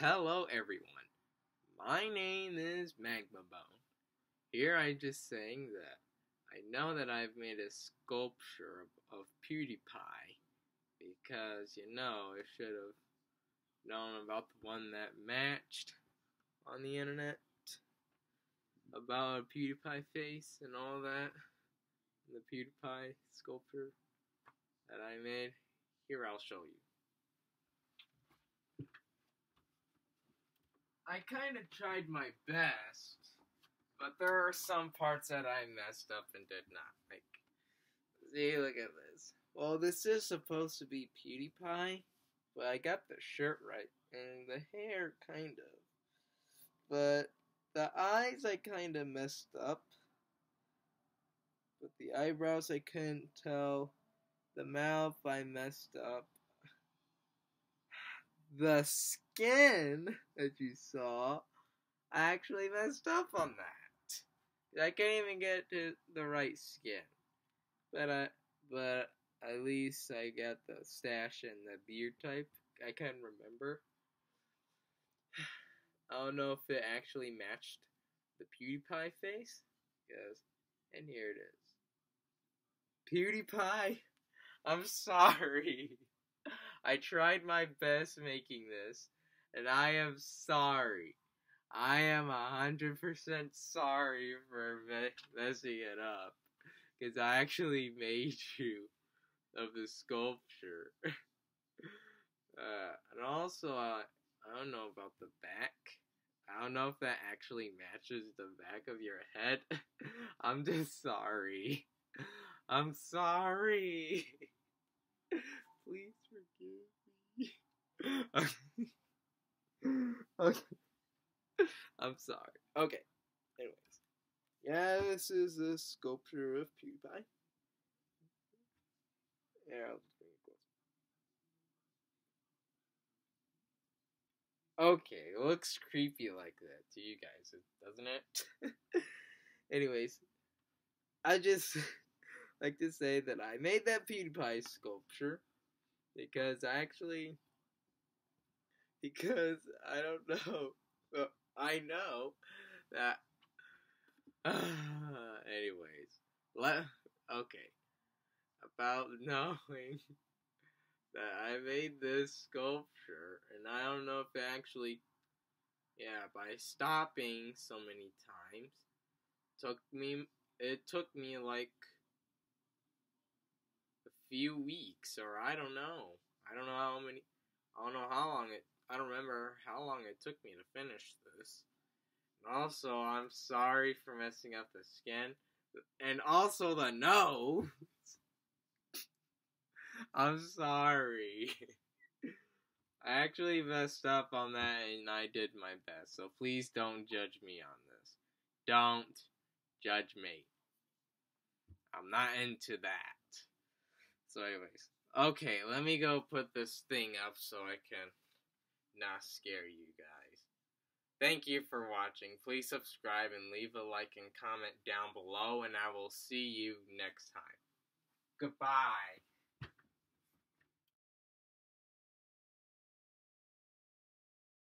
Hello, everyone. My name is Magmabone. Here I'm just saying that I know that I've made a sculpture of, of PewDiePie because, you know, I should have known about the one that matched on the internet about PewDiePie face and all that. The PewDiePie sculpture that I made. Here, I'll show you. I kind of tried my best, but there are some parts that I messed up and did not like. See, look at this. Well, this is supposed to be PewDiePie, but I got the shirt right, and the hair kind of. But the eyes I kind of messed up. But the eyebrows I couldn't tell. The mouth I messed up. The skin that you saw, I actually messed up on that. I can't even get to the right skin. But I, but at least I got the stash and the beard type. I can't remember. I don't know if it actually matched the PewDiePie face. Because, and here it is. PewDiePie, I'm sorry. I tried my best making this, and I am sorry. I am a hundred percent sorry for me- messing it up, because I actually made you of the sculpture. uh, and also, uh, I don't know about the back. I don't know if that actually matches the back of your head. I'm just sorry. I'm sorry. Please me. okay. I'm sorry. Okay. Anyways. Yeah, this is the sculpture of PewDiePie. Yeah. Okay, it looks creepy like that to you guys, doesn't it? Anyways, I just like to say that I made that PewDiePie sculpture because I actually because I don't know. Well, I know that. anyways, let okay about knowing that I made this sculpture, and I don't know if it actually, yeah, by stopping so many times, took me. It took me like a few weeks, or I don't know. I don't know how many. I don't know how long it. I don't remember how long it took me to finish this. And also, I'm sorry for messing up the skin, and also the nose. I'm sorry. I actually messed up on that and I did my best. So please don't judge me on this. Don't judge me. I'm not into that. So, anyways. Okay, let me go put this thing up so I can not scare you guys. Thank you for watching. Please subscribe and leave a like and comment down below, and I will see you next time. Goodbye.